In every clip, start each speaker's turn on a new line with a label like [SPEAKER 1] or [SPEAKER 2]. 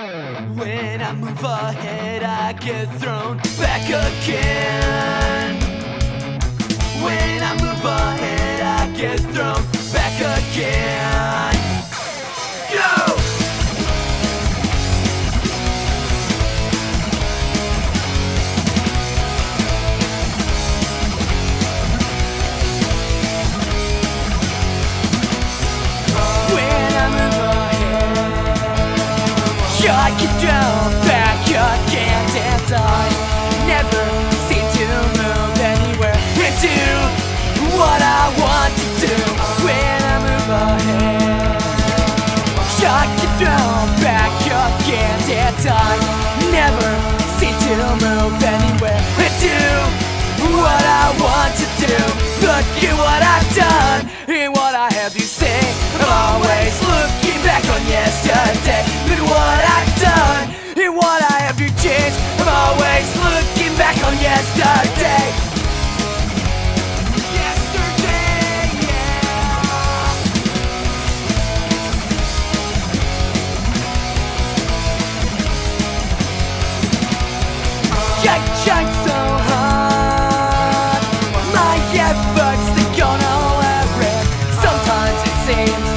[SPEAKER 1] When I move ahead, I get thrown back again. Get down back again and I never seem to move anywhere into what I want to do. When I move down back and I I tried so hard. My efforts, they go nowhere Sometimes it seems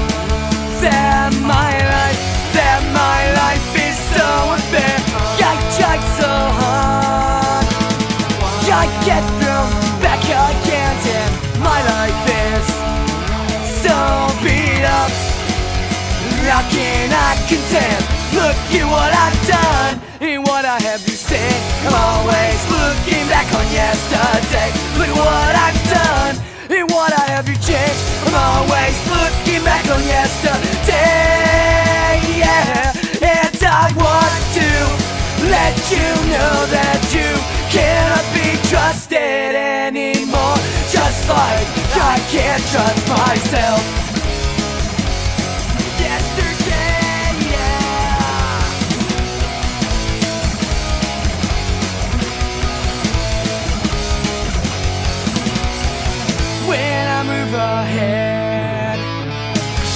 [SPEAKER 1] That my life, that my life is so unfair. I tried so hard. I get back again And my life is so beat up. How can I contend? Look at what I've done and what I have you said. I'm always looking back on yesterday. Look at what I've done and what I have you changed. I'm always looking back on yesterday. Yeah, and I want to let you know that you cannot be trusted anymore. Just like I can't trust myself.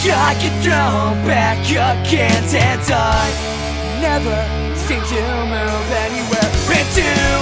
[SPEAKER 1] I get thrown back again, and I never seem to move anywhere. Into